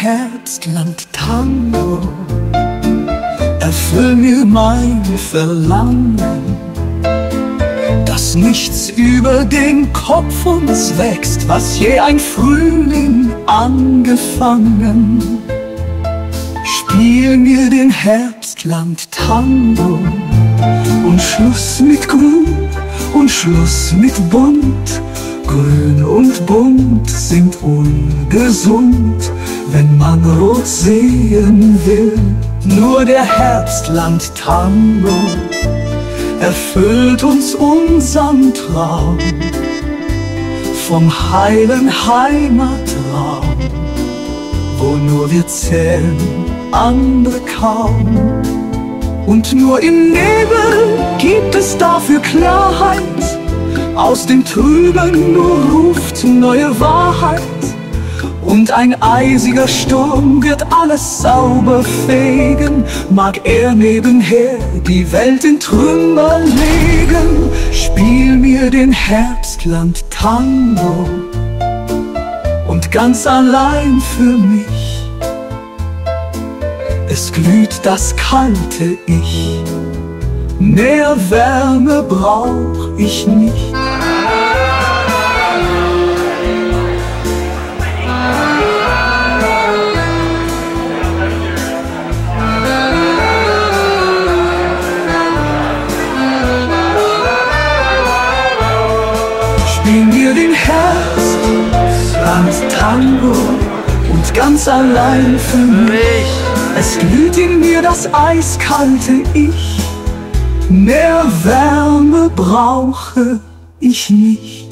Herzland Tango. Erfüll mir mein Verlangen, dass nichts über den Kopf uns wächst, was je ein Frühling angefangen. Spiel mir den Herbstland Tango und Schluss mit Grün und Schluss mit Bunt. Grün und bunt sind ungesund, wenn man rot sehen will. Nur der Herbstland Tango erfüllt uns unseren Traum vom heilen Heimatraum, wo nur wir zählen, andere kaum. Und nur im Nebel gibt es dafür Klarheit, aus dem Trüben nur ruft neue Wahrheit. Und ein eisiger Sturm wird alles sauber fegen, mag er nebenher die Welt in Trümmer legen. Spiel mir den Herbstland Tango und ganz allein für mich. Es glüht das kalte Ich, mehr Wärme brauch ich nicht. Spiel mir den Herbst, Land Tango und ganz allein für mich. Es glüht in mir das eiskalte Ich, mehr Wärme brauche ich nicht.